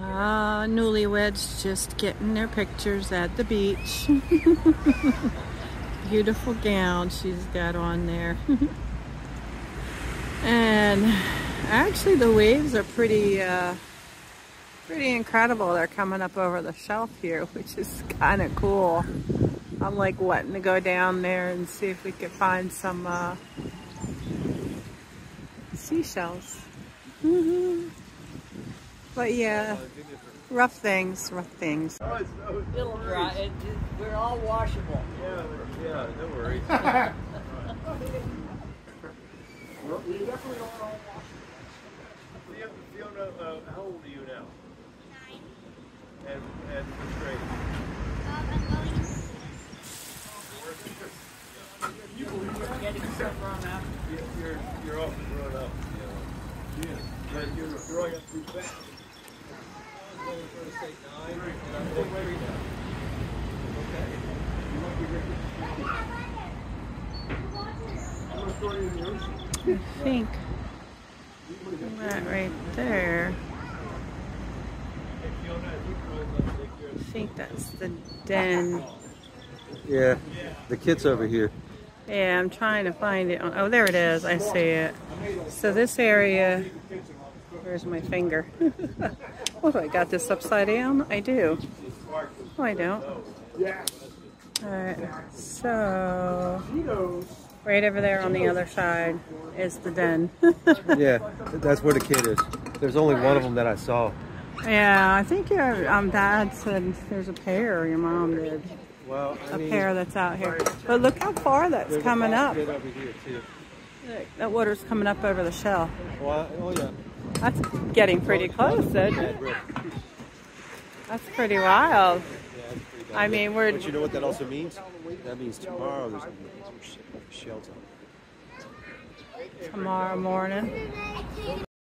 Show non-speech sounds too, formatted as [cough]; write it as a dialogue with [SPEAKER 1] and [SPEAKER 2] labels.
[SPEAKER 1] Ah, newlyweds just getting their pictures at the beach. [laughs] Beautiful gown she's got on there. [laughs] and actually the waves are pretty, uh, pretty incredible. They're coming up over the shelf here, [laughs] which is kind of cool. I'm like wanting to go down there and see if we could find some uh, seashells. Mm-hmm. But yeah, rough things, rough things.
[SPEAKER 2] It'll dry. It, it, we're all washable.
[SPEAKER 3] Yeah, yeah, no worries. [laughs]
[SPEAKER 4] We definitely are all washable.
[SPEAKER 3] Fiona, Fiona uh, how old are you now?
[SPEAKER 5] Nine.
[SPEAKER 3] And, and which grade?
[SPEAKER 5] Um, I'm going into this.
[SPEAKER 2] Getting supper on that.
[SPEAKER 3] You're, you're, you're awfully grown up, you know.
[SPEAKER 4] Yeah.
[SPEAKER 3] But you're growing up too fast. I'm going to nine, and I'm going three now. Okay.
[SPEAKER 4] You might be ready. I'm gonna throw you in the ocean.
[SPEAKER 1] I think that right there,
[SPEAKER 3] I think we'll take care
[SPEAKER 1] I
[SPEAKER 3] of
[SPEAKER 1] think that's the den.
[SPEAKER 6] Yeah, the kid's over here.
[SPEAKER 1] Yeah, I'm trying to find it. Oh, there it is. I see it. So this area, where's my finger? [laughs] oh, I got this upside down? I do. Oh, I don't.
[SPEAKER 4] Yes.
[SPEAKER 1] All right, so right over there on the other side is the den. [laughs]
[SPEAKER 6] Yeah, that's where the kid is. There's only one of them that I saw.
[SPEAKER 1] yeah, I think your um, dad said there's a pair. Your mom did.
[SPEAKER 6] Well,
[SPEAKER 1] A pair that's out here. But look how far that's coming up.
[SPEAKER 6] Over here too.
[SPEAKER 1] Look, that water's coming up over the shell.
[SPEAKER 6] Well, oh yeah.
[SPEAKER 1] That's getting pretty close, isn't it? That's pretty wild.
[SPEAKER 6] Yeah, it's pretty bad
[SPEAKER 1] I mean, we're
[SPEAKER 6] But you know what that also means? That means tomorrow there's gonna be some sh- shells on.
[SPEAKER 1] tomorrow morning.